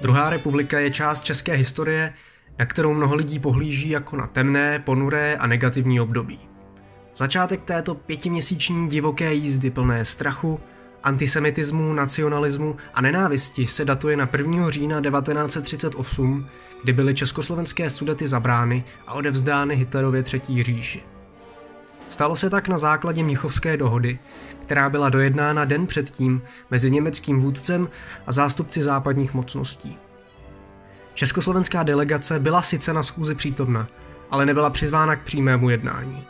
Druhá republika je část české historie, na kterou mnoho lidí pohlíží jako na temné, ponuré a negativní období. Začátek této pětiměsíční divoké jízdy plné strachu, antisemitismu, nacionalismu a nenávisti se datuje na 1. října 1938, kdy byly československé sudety zabrány a odevzdány Hitlerově třetí říši. Stalo se tak na základě Mnichovské dohody, která byla dojednána den předtím mezi německým vůdcem a zástupci západních mocností. Československá delegace byla sice na schůzi přítomna, ale nebyla přizvána k přímému jednání.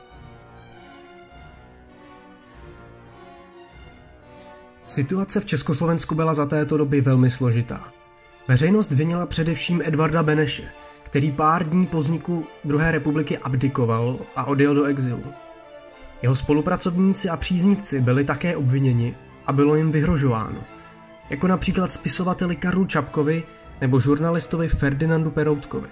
Situace v Československu byla za této doby velmi složitá. Veřejnost vinila především Edvarda Beneše, který pár dní po vzniku druhé republiky abdikoval a odjel do exilu. Jeho spolupracovníci a příznivci byli také obviněni a bylo jim vyhrožováno, jako například spisovateli Karlu Čapkovi nebo žurnalistovi Ferdinandu Peroutkovi.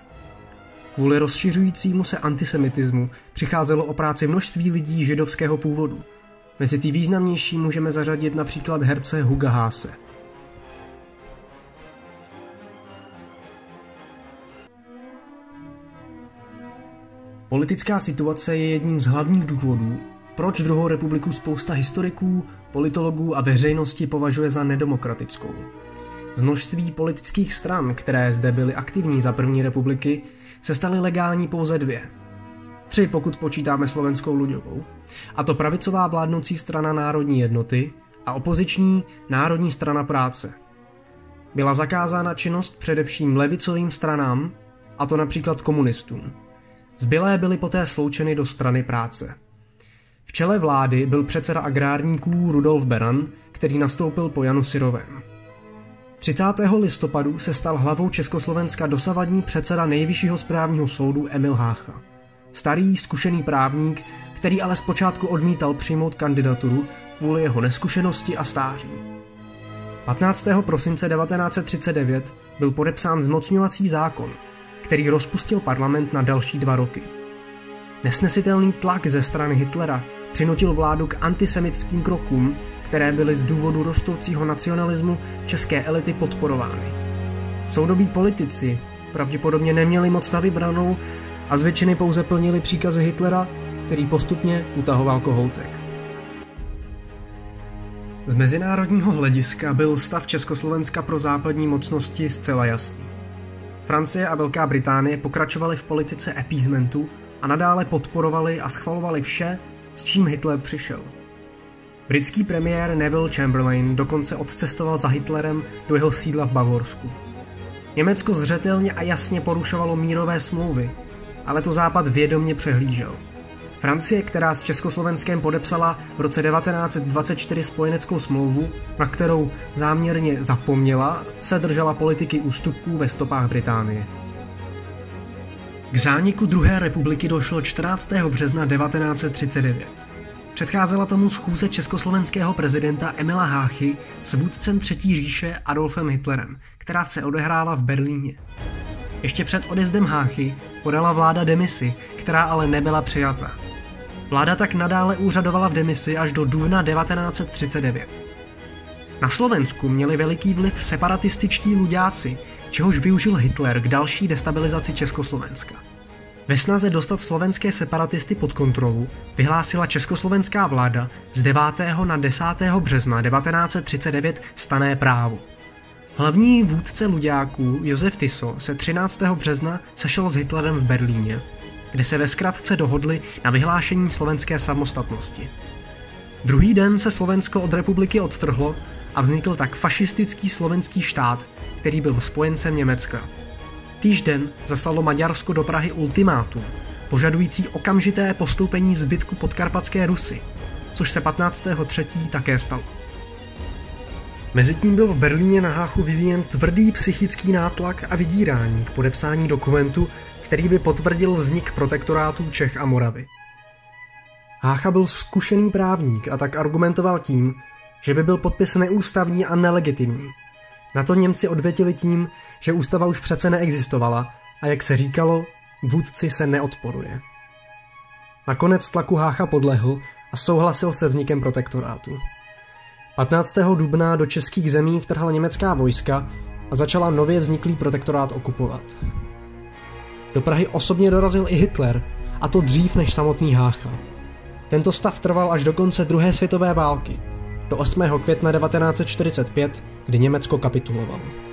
Kvůli rozšiřujícímu se antisemitismu přicházelo o práci množství lidí židovského původu. Mezi ty významnější můžeme zařadit například herce Huga Háse. Politická situace je jedním z hlavních důvodů, proč druhou republiku spousta historiků, politologů a veřejnosti považuje za nedemokratickou. Z množství politických stran, které zde byly aktivní za první republiky, se staly legální pouze dvě. Tři, pokud počítáme slovenskou Luďovou, a to pravicová vládnoucí strana Národní jednoty a opoziční Národní strana práce. Byla zakázána činnost především levicovým stranám, a to například komunistům. Zbylé byly poté sloučeny do strany práce. V čele vlády byl předseda agrárníků Rudolf Beran, který nastoupil po Janu Syrovém. 30. listopadu se stal hlavou Československa dosavadní předseda nejvyššího správního soudu Emil Hácha. Starý, zkušený právník, který ale zpočátku odmítal přijmout kandidaturu kvůli jeho neskušenosti a stáří. 15. prosince 1939 byl podepsán zmocňovací zákon, který rozpustil parlament na další dva roky. Nesnesitelný tlak ze strany Hitlera přinutil vládu k antisemickým krokům, které byly z důvodu rostoucího nacionalismu české elity podporovány. Soudobí politici pravděpodobně neměli moc na vybranou a z většiny pouze plnili příkazy Hitlera, který postupně utahoval kohoutek. Z mezinárodního hlediska byl stav Československa pro západní mocnosti zcela jasný. Francie a Velká Británie pokračovaly v politice appeasementu a nadále podporovali a schvalovali vše, s čím Hitler přišel. Britský premiér Neville Chamberlain dokonce odcestoval za Hitlerem do jeho sídla v Bavorsku. Německo zřetelně a jasně porušovalo mírové smlouvy, ale to Západ vědomně přehlížel. Francie, která s Československem podepsala v roce 1924 spojeneckou smlouvu, na kterou záměrně zapomněla, se držela politiky ústupků ve stopách Británie. K zániku druhé republiky došlo 14. března 1939. Předcházela tomu schůze československého prezidenta Emila Háchy s vůdcem Třetí říše Adolfem Hitlerem, která se odehrála v Berlíně. Ještě před odjezdem Háchy podala vláda demisi, která ale nebyla přijata. Vláda tak nadále úřadovala v demisi až do dubna 1939. Na Slovensku měli veliký vliv separatističtí ludáci, čehož využil Hitler k další destabilizaci Československa. Ve snaze dostat slovenské separatisty pod kontrolu vyhlásila československá vláda z 9. na 10. března 1939 stané právo. Hlavní vůdce luďáků Josef Tiso se 13. března sešel s Hitlerem v Berlíně, kde se ve zkratce dohodli na vyhlášení slovenské samostatnosti. Druhý den se Slovensko od republiky odtrhlo a vznikl tak fašistický slovenský štát, který byl spojencem Německa. Týžden zaslalo Maďarsko do Prahy ultimátum, požadující okamžité postoupení zbytku podkarpatské Rusy, což se 15.3. také stalo. Mezitím byl v Berlíně na Háchu vyvíjen tvrdý psychický nátlak a vydírání k podepsání dokumentu, který by potvrdil vznik protektorátů Čech a Moravy. Hácha byl zkušený právník a tak argumentoval tím, že by byl podpis neústavní a nelegitimní. Na to Němci odvětili tím, že ústava už přece neexistovala a jak se říkalo, vůdci se neodporuje. Nakonec tlaku Hácha podlehl a souhlasil se vznikem protektorátu. 15. dubna do českých zemí vtrhla německá vojska, a začala nově vzniklý protektorát okupovat. Do Prahy osobně dorazil i Hitler, a to dřív než samotný Hácha. Tento stav trval až do konce druhé světové války, do 8. května 1945, kdy Německo kapitulovalo.